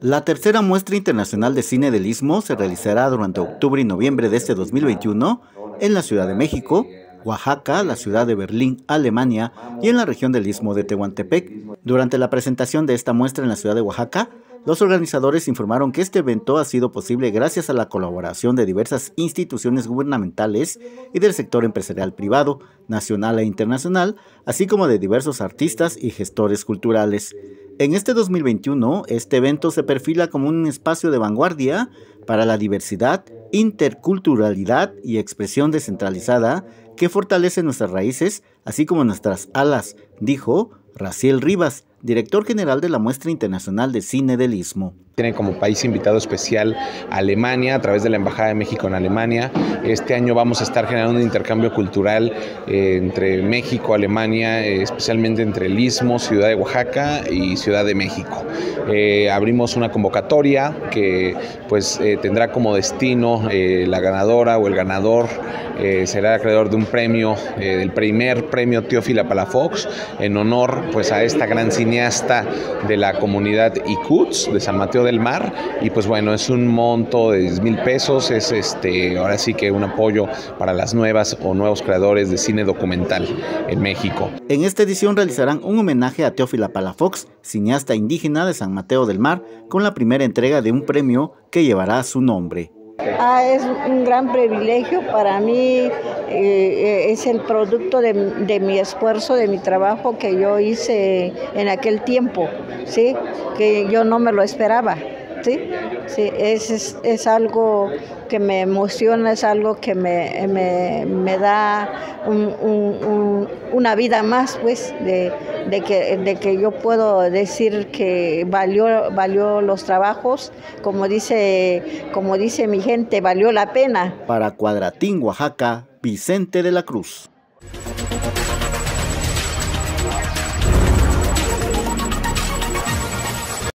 La tercera muestra internacional de cine del Istmo se realizará durante octubre y noviembre de este 2021 en la Ciudad de México, Oaxaca, la ciudad de Berlín, Alemania y en la región del Istmo de Tehuantepec. Durante la presentación de esta muestra en la ciudad de Oaxaca, los organizadores informaron que este evento ha sido posible gracias a la colaboración de diversas instituciones gubernamentales y del sector empresarial privado, nacional e internacional, así como de diversos artistas y gestores culturales. En este 2021, este evento se perfila como un espacio de vanguardia para la diversidad, interculturalidad y expresión descentralizada que fortalece nuestras raíces, así como nuestras alas, dijo Raciel Rivas, director general de la Muestra Internacional de Cine del Istmo. Tiene como país invitado especial Alemania a través de la Embajada de México en Alemania. Este año vamos a estar generando un intercambio cultural eh, entre México, Alemania, eh, especialmente entre el Istmo, Ciudad de Oaxaca y Ciudad de México. Eh, abrimos una convocatoria que pues tendrá como destino la ganadora o el ganador será acreedor de un premio, del primer premio Teófila Palafox, en honor pues a esta gran cineasta de la comunidad ICUTS de San Mateo del Mar y pues bueno, es un monto de 10 mil pesos, es este, ahora sí que un apoyo para las nuevas o nuevos creadores de cine documental en México. En esta edición realizarán un homenaje a Teófila Palafox, cineasta indígena de San Mateo del Mar, con la primera entrega de un premio que llevará su nombre. Ah, es un gran privilegio para mí, eh, eh, es el producto de, de, mi esfuerzo, de mi trabajo que yo hice en aquel tiempo, ¿sí? que yo no me lo esperaba. ¿sí? Sí, es, es, algo que me emociona, es algo que me, me, da una vida más, pues, de, que, de que yo puedo decir que valió, valió los trabajos, como dice, como dice mi gente, valió la pena. Para Cuadratín, Oaxaca, Vicente de la Cruz.